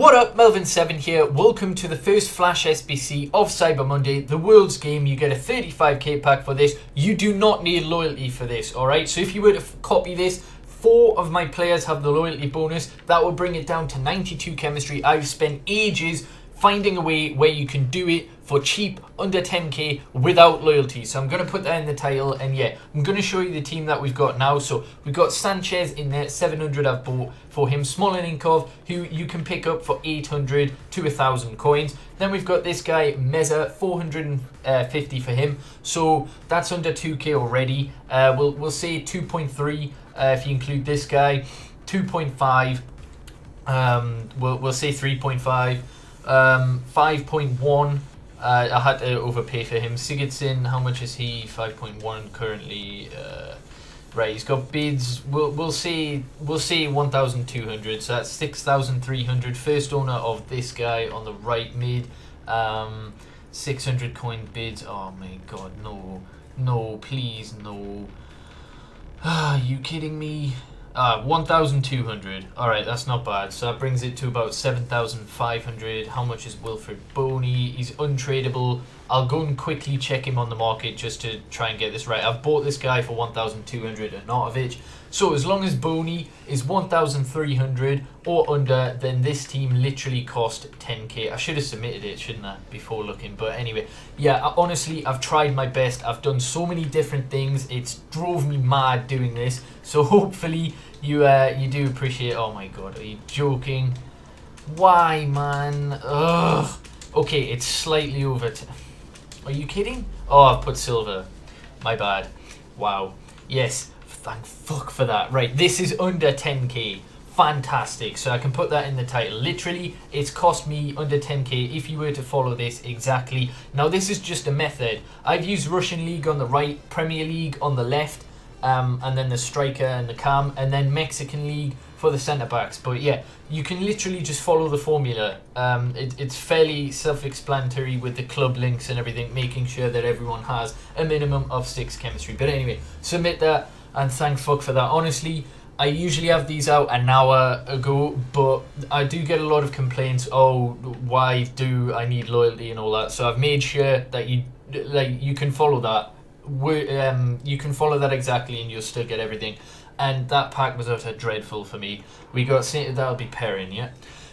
What up, Melvin7 here. Welcome to the first Flash SBC of Cyber Monday, the world's game. You get a 35k pack for this. You do not need loyalty for this, alright? So if you were to copy this, four of my players have the loyalty bonus. That will bring it down to 92 chemistry. I've spent ages finding a way where you can do it for cheap under 10k without loyalty. So i'm going to put that in the title and yeah i'm going to show you the team that we've got now. So we've got sanchez in there 700 i've bought for him Smolnikov who you can pick up for 800 to 1000 coins. Then we've got this guy meza 450 for him. So that's under 2k already. Uh, we'll, we'll say 2.3 uh, if you include this guy. 2.5 um, we'll, we'll say 3.5 um, 5.1. Uh, I had to overpay for him. Sigurdsson, how much is he? 5.1 currently. Uh, right, he's got bids. We'll we'll see. We'll see 1,200. So that's 6,300. First owner of this guy on the right mid. Um, 600 coin bids. Oh my god, no, no, please, no. Are you kidding me? Uh, 1,200. Alright, that's not bad. So that brings it to about 7,500. How much is Wilfred Bony? He's untradeable. I'll go and quickly check him on the market just to try and get this right. I've bought this guy for 1,200 Arnautovic. So as long as Bony is 1,300 or under, then this team literally cost 10k. I should have submitted it, shouldn't I, before looking. But anyway, yeah, honestly, I've tried my best. I've done so many different things. It's drove me mad doing this. So hopefully you uh, you do appreciate. Oh my god, are you joking? Why, man? Ugh. Okay, it's slightly over. Are you kidding? Oh, I've put silver. My bad. Wow. Yes, thank fuck for that. Right, this is under 10k. Fantastic. So I can put that in the title. Literally, it's cost me under 10k if you were to follow this exactly. Now, this is just a method. I've used Russian League on the right, Premier League on the left, um, and then the striker and the cam, and then Mexican League for the centre backs. But yeah, you can literally just follow the formula. Um, it, it's fairly self-explanatory with the club links and everything, making sure that everyone has a minimum of six chemistry. But anyway, submit that and thank fuck for that. Honestly, I usually have these out an hour ago, but I do get a lot of complaints. Oh, why do I need loyalty and all that? So I've made sure that you like you can follow that. Um, you can follow that exactly, and you'll still get everything and that pack was utter dreadful for me. We got that'll be Perrin, yeah.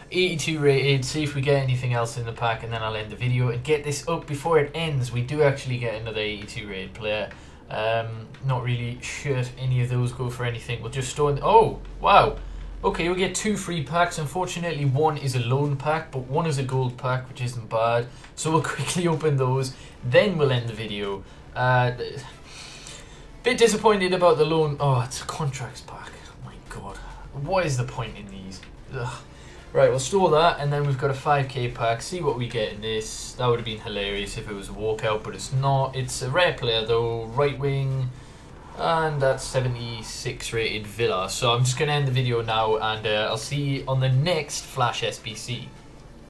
82 rated, see if we get anything else in the pack and then I'll end the video and get this up before it ends. We do actually get another 82 rated player. Um, not really sure if any of those go for anything. We'll just store oh, wow. Okay, we get two free packs. Unfortunately, one is a loan pack, but one is a gold pack, which isn't bad. So we'll quickly open those, then we'll end the video. Uh, Bit disappointed about the loan. Oh, it's a contracts pack. Oh my god. What is the point in these? Ugh. Right, we'll store that, and then we've got a 5k pack. See what we get in this. That would have been hilarious if it was a walkout, but it's not. It's a rare player, though. Right wing. And that's 76 rated Villa. So I'm just going to end the video now, and uh, I'll see you on the next Flash SBC.